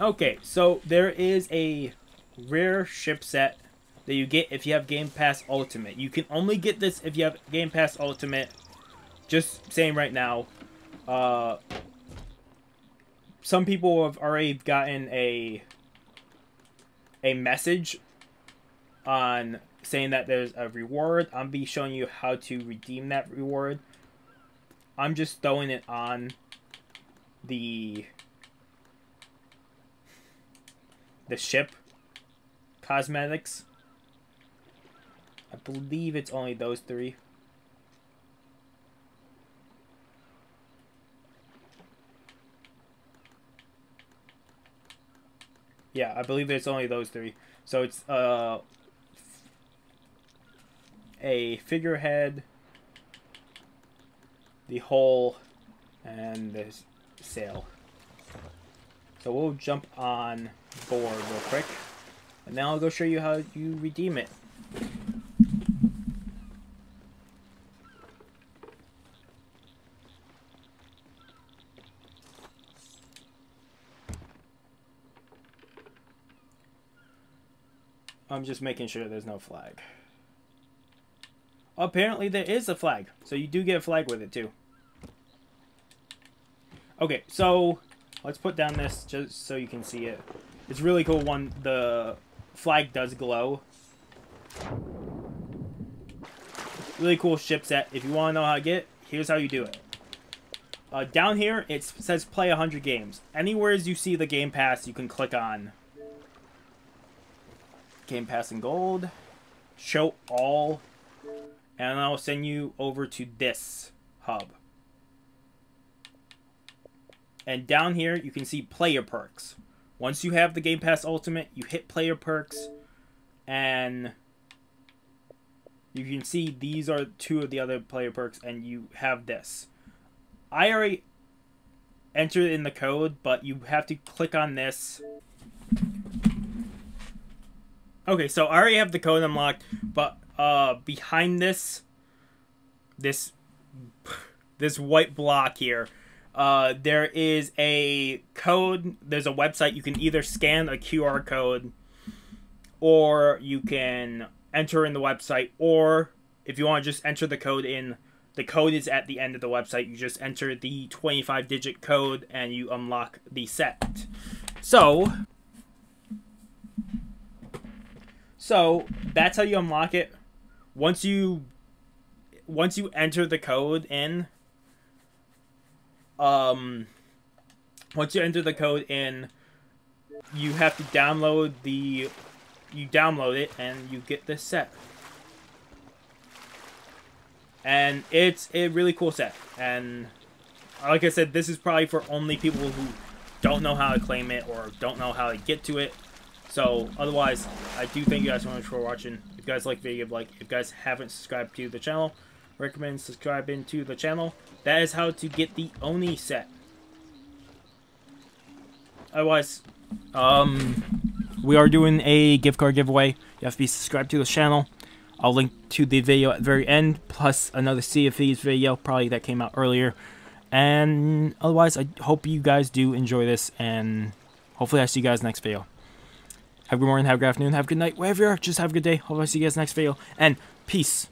Okay, so there is a rare ship set that you get if you have Game Pass Ultimate. You can only get this if you have Game Pass Ultimate. Just saying right now. Uh, some people have already gotten a a message on saying that there's a reward. I'll be showing you how to redeem that reward. I'm just throwing it on the the ship cosmetics. I believe it's only those three. Yeah, I believe it's only those three. So it's uh, a figurehead, the hull, and the sail. So we'll jump on board real quick. And now I'll go show you how you redeem it. I'm just making sure there's no flag. Apparently there is a flag, so you do get a flag with it too. Okay, so let's put down this just so you can see it. It's really cool when the flag does glow. Really cool ship set. If you want to know how to get here's how you do it. Uh, down here, it says play 100 games. Anywhere you see the Game Pass, you can click on Game Pass and Gold, show all, and I'll send you over to this hub. And down here, you can see player perks. Once you have the Game Pass Ultimate, you hit player perks, and you can see these are two of the other player perks, and you have this. I already entered in the code, but you have to click on this Okay, so I already have the code unlocked, but uh, behind this, this, this white block here, uh, there is a code. There's a website. You can either scan a QR code, or you can enter in the website, or if you want to just enter the code in, the code is at the end of the website. You just enter the 25 digit code and you unlock the set. So, so that's how you unlock it. Once you once you enter the code in, um, once you enter the code in, you have to download the you download it and you get this set. And it's a really cool set. And like I said, this is probably for only people who don't know how to claim it or don't know how to get to it. So, otherwise, I do thank you guys so much for watching. If you guys like the video, like. If you guys haven't subscribed to the channel, recommend subscribing to the channel. That is how to get the Oni set. Otherwise, um, we are doing a gift card giveaway. You have to be subscribed to the channel. I'll link to the video at the very end, plus another Sea of Thieves video, probably that came out earlier. And otherwise, I hope you guys do enjoy this, and hopefully I see you guys next video. Have a good morning, have a good afternoon, have a good night, wherever you are. Just have a good day. Hope I see you guys next video. And peace.